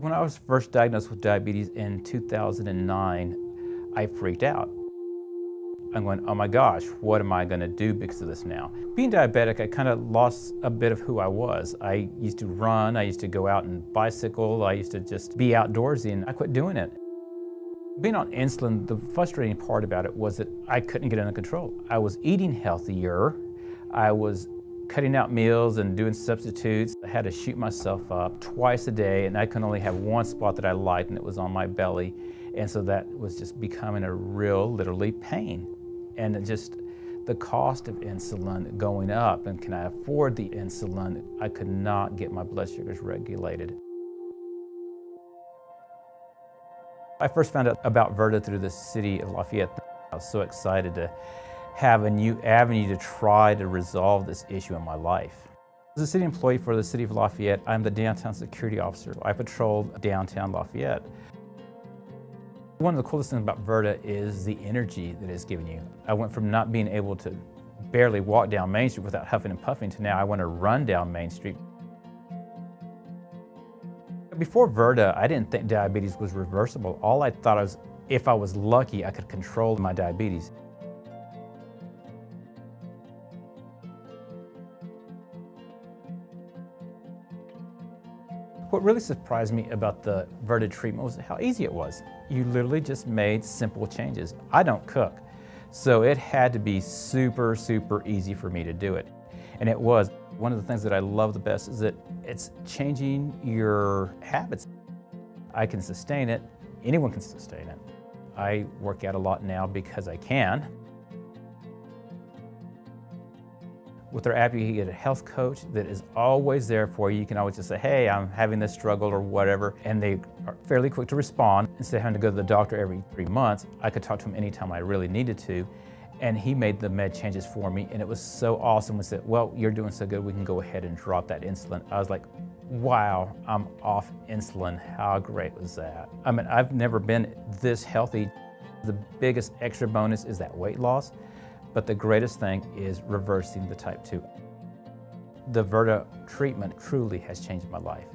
When I was first diagnosed with diabetes in 2009, I freaked out. I'm going, oh my gosh, what am I going to do because of this now? Being diabetic, I kind of lost a bit of who I was. I used to run, I used to go out and bicycle, I used to just be outdoorsy, and I quit doing it. Being on insulin, the frustrating part about it was that I couldn't get under control. I was eating healthier, I was cutting out meals and doing substitutes. I had to shoot myself up twice a day and I could only have one spot that I liked and it was on my belly. And so that was just becoming a real, literally pain. And just the cost of insulin going up and can I afford the insulin? I could not get my blood sugars regulated. I first found out about Virta through the city of Lafayette. I was so excited to have a new avenue to try to resolve this issue in my life. As a city employee for the city of Lafayette, I'm the downtown security officer. I patrol downtown Lafayette. One of the coolest things about Virta is the energy that it's given you. I went from not being able to barely walk down Main Street without huffing and puffing to now I want to run down Main Street. Before Virta, I didn't think diabetes was reversible. All I thought was if I was lucky, I could control my diabetes. What really surprised me about the Virta treatment was how easy it was. You literally just made simple changes. I don't cook, so it had to be super, super easy for me to do it. And it was. One of the things that I love the best is that it's changing your habits. I can sustain it, anyone can sustain it. I work out a lot now because I can, With our app, you get a health coach that is always there for you. You can always just say, hey, I'm having this struggle or whatever, and they are fairly quick to respond. Instead of having to go to the doctor every three months, I could talk to him anytime I really needed to. And he made the med changes for me, and it was so awesome. We said, well, you're doing so good, we can go ahead and drop that insulin. I was like, wow, I'm off insulin. How great was that? I mean, I've never been this healthy. The biggest extra bonus is that weight loss. But the greatest thing is reversing the type 2. The Virta treatment truly has changed my life.